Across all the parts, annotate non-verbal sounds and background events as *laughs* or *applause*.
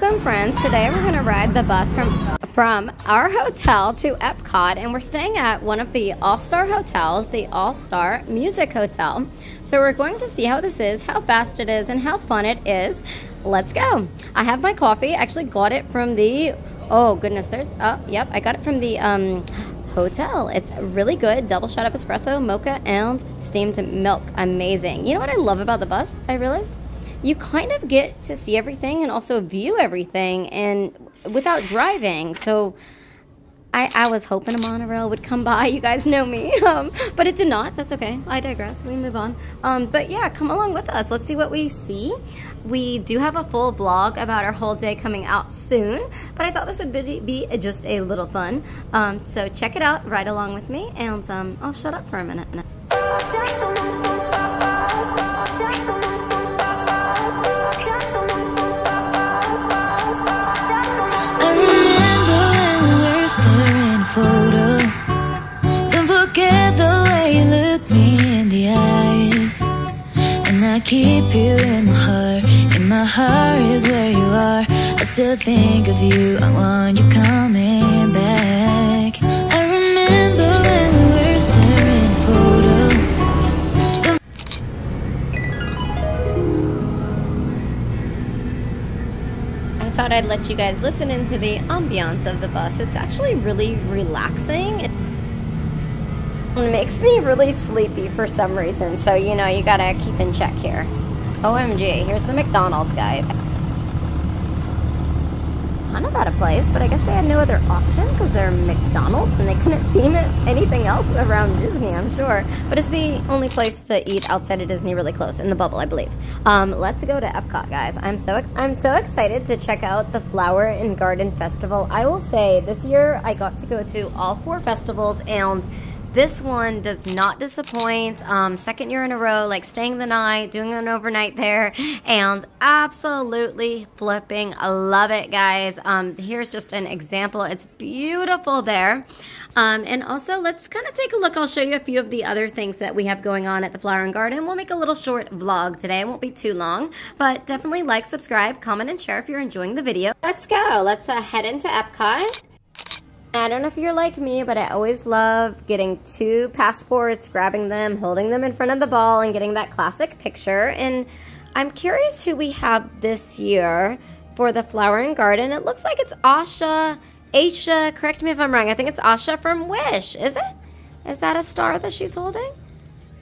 Welcome friends. Today we're going to ride the bus from from our hotel to Epcot and we're staying at one of the All-Star hotels, the All-Star Music Hotel. So we're going to see how this is, how fast it is and how fun it is. Let's go. I have my coffee. I actually got it from the Oh goodness, there's oh yep, I got it from the um hotel. It's really good. Double shot of espresso, mocha, and steamed milk. Amazing. You know what I love about the bus? I realized you kind of get to see everything and also view everything and without driving. So I, I was hoping a monorail would come by. You guys know me. *laughs* Um, but it did not. That's okay. I digress. We move on. Um, but yeah, come along with us. Let's see what we see. We do have a full vlog about our whole day coming out soon. But I thought this would be, be just a little fun. Um, so check it out. Ride along with me. And um, I'll shut up for a minute. Keep you in my heart. In my heart is where you are. I still think of you. I want you coming back. I remember when we were staring photo. I thought I'd let you guys listen into the ambiance of the bus. It's actually really relaxing. It makes me really sleepy for some reason. So, you know, you gotta keep in check here. OMG, here's the McDonald's, guys kind of out of place, but I guess they had no other option because they're McDonald's and they couldn't *laughs* theme it anything else around Disney, I'm sure. But it's the only place to eat outside of Disney really close, in the bubble, I believe. Um, let's go to Epcot, guys. I'm so I'm so excited to check out the Flower and Garden Festival. I will say this year I got to go to all four festivals and this one does not disappoint. Um, second year in a row, like staying the night, doing an overnight there, and absolutely flipping. I love it, guys. Um, here's just an example. It's beautiful there. Um, and also, let's kind of take a look. I'll show you a few of the other things that we have going on at the Flower and Garden. We'll make a little short vlog today. It won't be too long, but definitely like, subscribe, comment, and share if you're enjoying the video. Let's go. Let's uh, head into Epcot. I don't know if you're like me, but I always love getting two passports, grabbing them, holding them in front of the ball, and getting that classic picture. And I'm curious who we have this year for the Flower and Garden. It looks like it's Asha, Aisha, correct me if I'm wrong. I think it's Asha from Wish, is it? Is that a star that she's holding?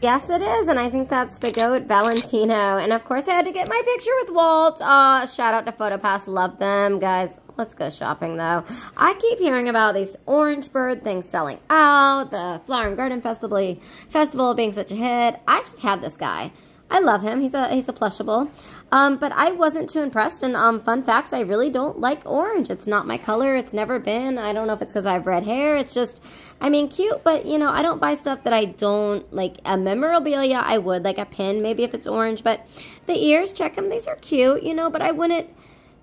Yes, it is, and I think that's the GOAT, Valentino. And of course, I had to get my picture with Walt. Uh, shout out to PhotoPass, love them. Guys, let's go shopping, though. I keep hearing about these Orange Bird things selling out, the Flower and Garden Festival, Festival being such a hit. I actually have this guy. I love him. He's a he's a plushable. Um, but I wasn't too impressed. And um, fun facts, I really don't like orange. It's not my color. It's never been. I don't know if it's because I have red hair. It's just, I mean, cute. But, you know, I don't buy stuff that I don't, like a memorabilia, I would. Like a pin, maybe if it's orange. But the ears, check them. These are cute, you know. But I wouldn't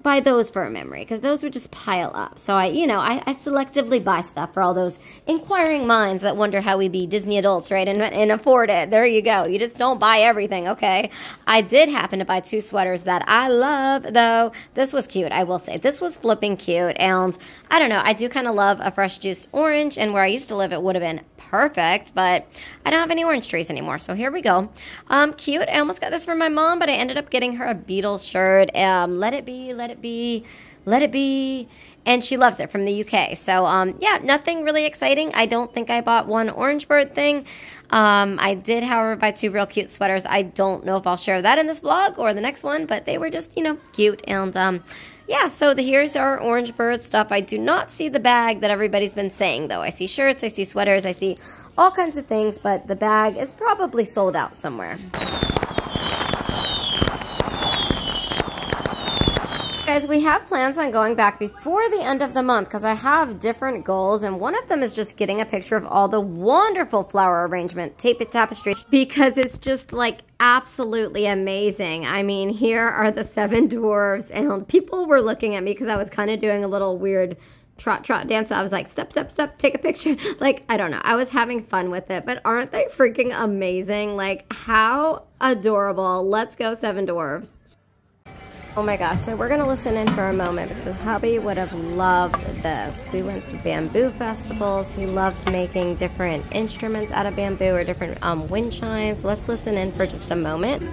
buy those for a memory because those would just pile up. So I, you know, I, I, selectively buy stuff for all those inquiring minds that wonder how we be Disney adults, right? And, and afford it. There you go. You just don't buy everything, okay? I did happen to buy two sweaters that I love, though. This was cute, I will say. This was flipping cute. And I don't know, I do kind of love a fresh juice orange. And where I used to live, it would have been perfect, but I don't have any orange trees anymore. So here we go. Um, cute. I almost got this for my mom, but I ended up getting her a Beatles shirt. Um, let it be, let it be, let it be. And she loves it from the UK. So, um, yeah, nothing really exciting. I don't think I bought one orange bird thing. Um, I did, however, buy two real cute sweaters. I don't know if I'll share that in this vlog or the next one, but they were just, you know, cute. And, um, yeah, so the, here's our orange bird stuff. I do not see the bag that everybody's been saying, though. I see shirts, I see sweaters, I see all kinds of things, but the bag is probably sold out somewhere. Guys, we have plans on going back before the end of the month because I have different goals and one of them is just getting a picture of all the wonderful flower arrangement, tape it tapestry, because it's just like absolutely amazing. I mean, here are the seven dwarves and people were looking at me because I was kind of doing a little weird trot trot dance. I was like, step, step, step, take a picture. *laughs* Like, I don't know. I was having fun with it, but aren't they freaking amazing? Like, how adorable. Let's go, Seven Dwarves. Oh my gosh, so we're gonna listen in for a moment because hubby would have loved this. We went to bamboo festivals. He loved making different instruments out of bamboo or different um, wind chimes. Let's listen in for just a moment.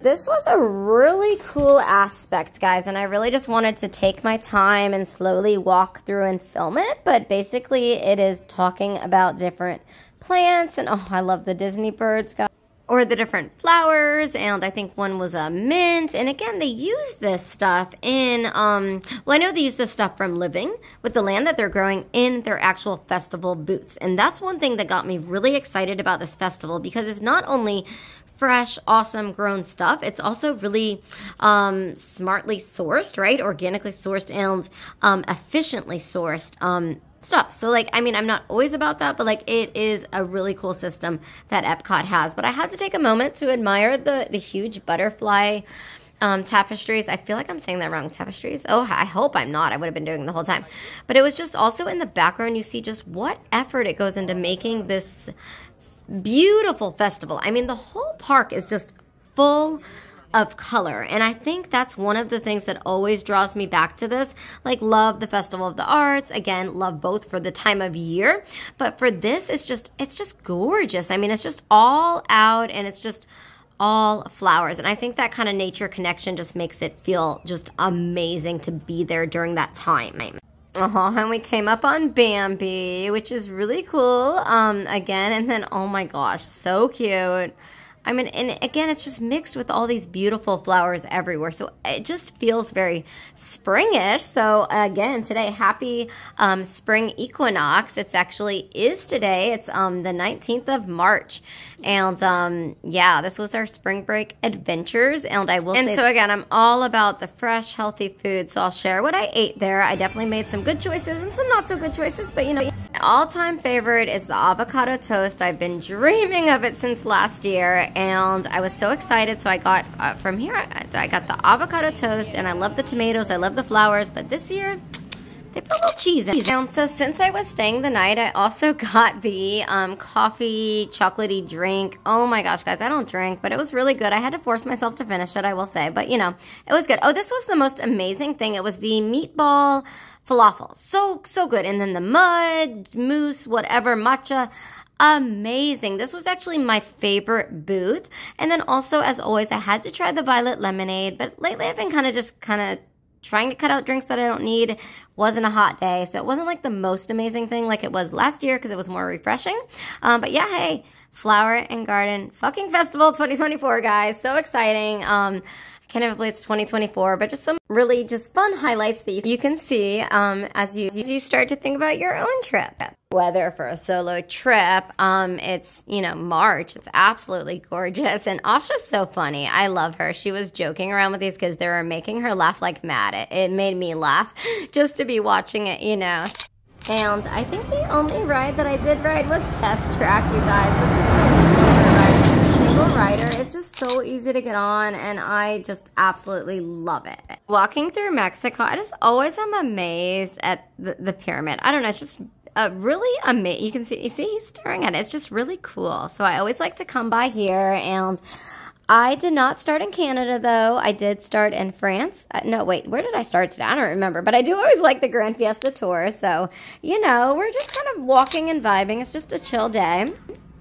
This was a really cool aspect, guys, and I really just wanted to take my time and slowly walk through and film it, but basically it is talking about different plants, and oh, I love the Disney birds, guys or the different flowers and I think one was a mint and again they use this stuff in um well I know they use this stuff from living with the land that they're growing in their actual festival booths and that's one thing that got me really excited about this festival because it's not only fresh, awesome grown stuff. It's also really um, smartly sourced, right? Organically sourced and um, efficiently sourced. Um, stuff. So like, I mean, I'm not always about that, but like it is a really cool system that Epcot has. But I had to take a moment to admire the, the huge butterfly um, tapestries. I feel like I'm saying that wrong. Tapestries? Oh, I hope I'm not. I would have been doing the whole time. But it was just also in the background, you see just what effort it goes into making this beautiful festival. I mean, the whole park is just full of color. And I think that's one of the things that always draws me back to this. Like, love the Festival of the Arts. Again, love both for the time of year. But for this, it's just, it's just gorgeous. I mean, it's just all out and it's just all flowers. And I think that kind of nature connection just makes it feel just amazing to be there during that time. Uh-huh, and we came up on Bambi, which is really cool, um, again, and then, oh my gosh, so cute. I mean, and again, it's just mixed with all these beautiful flowers everywhere. So it just feels very springish. So again, today, happy um, spring equinox. It's actually is today. It's um, the 19th of March. And um, yeah, this was our spring break adventures. And I will and so again, I'm all about the fresh, healthy food. So I'll share what I ate there. I definitely made some good choices and some not so good choices, but you know, all-time favorite is the avocado toast. I've been dreaming of it since last year and I was so excited. So I got uh, from here, I, I got the avocado toast and I love the tomatoes. I love the flowers, but this year they put a little cheese in. And so since I was staying the night, I also *laughs* got the um, coffee chocolatey drink. Oh my gosh, guys, I don't drink, but it was really good. I had to force myself to finish it, I will say. But, you know, it was good. Oh, this was the most amazing thing. It was the meatball falafel. So, so good. And then the mud, mousse, whatever, matcha. Amazing. This was actually my favorite booth. And then also, as always, I had to try the violet lemonade. But lately, I've been kind of just kind of trying to cut out drinks that I don't need. Wasn't a hot day, so it wasn't like the most amazing thing like it was last year because it was more refreshing. Um, but yeah, hey, Flower and Garden fucking Festival 2024, guys. So exciting. Um, I can't believe it's 2024, but just some really just fun highlights that you can see um, as you as you start to think about your own trip. Whether for a solo trip, um, it's you know March. It's absolutely gorgeous, and Asha's so funny. I love her. She was joking around with these kids. They were making her laugh like mad. It, it made me laugh *laughs* just to be watching it, you know. And I think the only ride that I did ride was Test Track, you guys. This is rider. It's just so easy to get on and I just absolutely love it. Walking through Mexico, I just always am amazed at the, the pyramid. I don't know, it's just uh, really amazing. You can see, you see he's staring at it. It's just really cool. So I always like to come by here and I did not start in Canada though. I did start in France. Uh, no, wait, where did I start today? I don't remember, but I do always like the Grand Fiesta Tour. So, you know, we're just kind of walking and vibing. It's just a chill day.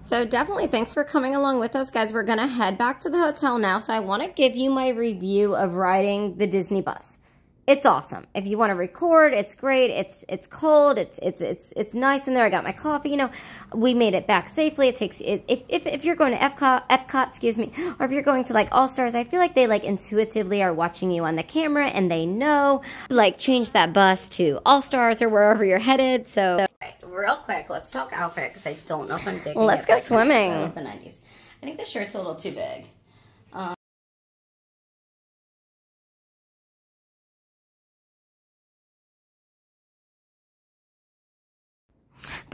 So definitely thanks for coming along with us, guys. We're going to head back to the hotel now. So I want to give you my review of riding the Disney bus. It's awesome. If you want to record, it's great. It's it's cold. It's it's it's it's nice in there. I got my coffee. You know, we made it back safely. It takes it, if if if you're going to Epcot, Epcot, excuse me, or if you're going to like All Stars, I feel like they like intuitively are watching you on the camera and they know like change that bus to All Stars or wherever you're headed. So real quick, let's talk outfit because I don't know if I'm digging. Let's go swimming. the 90s. I think the shirt's a little too big.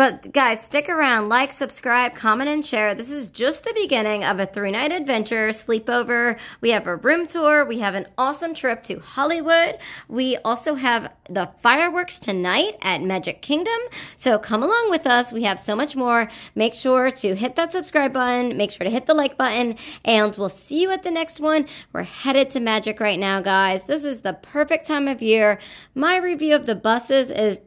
But guys, stick around, like, subscribe, comment, and share. This is just the beginning of a three night adventure sleepover. We have a room tour. We have an awesome trip to Hollywood. We also have the fireworks tonight at Magic Kingdom. So come along with us. We have so much more. Make sure to hit that subscribe button. Make sure to hit the like button. And we'll see you at the next one. We're headed to Magic right now, guys. This is the perfect time of year. My review of the buses is